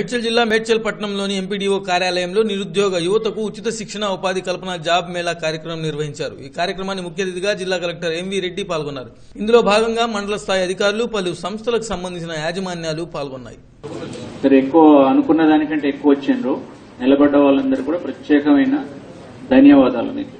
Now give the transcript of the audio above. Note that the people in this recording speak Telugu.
మేడ్చల్ జిల్లా మేడ్చల్ పట్టణంలోని ఎంపీడీఓ కార్యాలయంలో నిరుద్యోగ యువతకు ఉచిత శిక్షణ ఉపాధి కల్పన జాబ్ మేళా కార్యక్రమం నిర్వహించారు. ఈ కార్యక్రమాన్ని ముఖ్య అతిథిగా జిల్లా కలెక్టర్ ఎంవి రెడ్డి పాల్గొన్నారు. ఇందులో భాగంగా మండల స్థాయి అధికారులు పలు సంస్థలకు సంబంధించిన యాజమాన్యాలు పాల్గొన్నాయి. ఎక్కువ అనుకున్న దానికంటే ఎక్కువ వచ్చిండ్రు. నిలబడ్డ వాళ్ళందరూ కూడా ప్రత్యేకమైన ధన్యవాదాలు మీకు.